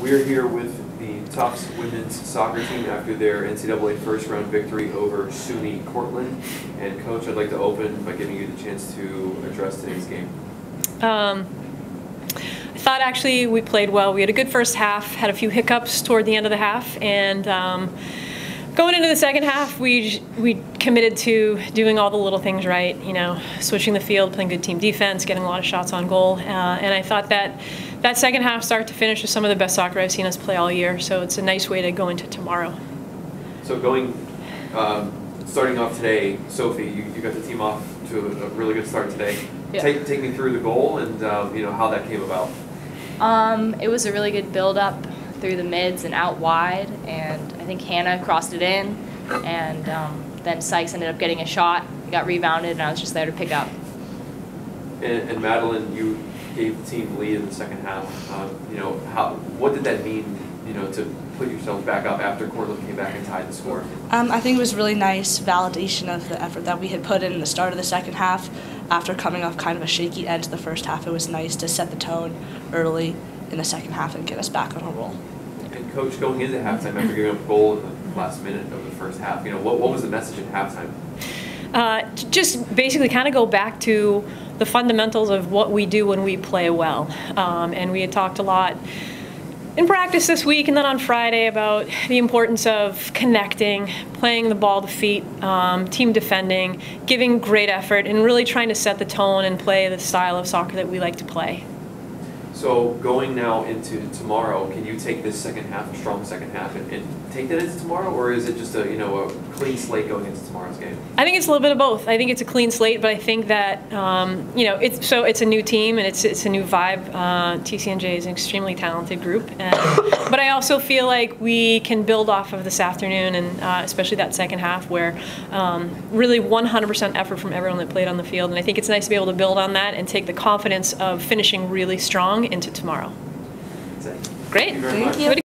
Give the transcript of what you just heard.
We're here with the Tufts women's soccer team after their NCAA first round victory over SUNY Cortland. And coach, I'd like to open by giving you the chance to address today's game. Um, I thought actually we played well. We had a good first half, had a few hiccups toward the end of the half, and um, going into the second half, we we committed to doing all the little things right. You know, switching the field, playing good team defense, getting a lot of shots on goal, uh, and I thought that that second half, start to finish, was some of the best soccer I've seen us play all year. So it's a nice way to go into tomorrow. So going, um, starting off today, Sophie, you, you got the team off to a really good start today. Yeah. Take take me through the goal and um, you know how that came about. Um, it was a really good build up through the mids and out wide, and I think Hannah crossed it in, and um, then Sykes ended up getting a shot. He got rebounded, and I was just there to pick up. And, and Madeline, you gave the team lead in the second half. Um, you know how what did that mean? You know to put yourselves back up after Cortland came back and tied the score. Um, I think it was really nice validation of the effort that we had put in in the start of the second half. After coming off kind of a shaky end to the first half, it was nice to set the tone early in the second half and get us back on a roll. And coach, going into halftime after giving up a goal in the last minute of the first half, you know what what was the message at halftime? Uh, just basically kind of go back to the fundamentals of what we do when we play well. Um, and we had talked a lot in practice this week and then on Friday about the importance of connecting, playing the ball to feet, um, team defending, giving great effort, and really trying to set the tone and play the style of soccer that we like to play. So going now into tomorrow, can you take this second half, strong second half, and, and take that into tomorrow, or is it just a you know a clean slate going into tomorrow's game? I think it's a little bit of both. I think it's a clean slate, but I think that um, you know it's so it's a new team and it's it's a new vibe. Uh, TCNJ is an extremely talented group, and, but I also feel like we can build off of this afternoon and uh, especially that second half where um, really 100% effort from everyone that played on the field, and I think it's nice to be able to build on that and take the confidence of finishing really strong into tomorrow. Great. Thank you very Thank much. you.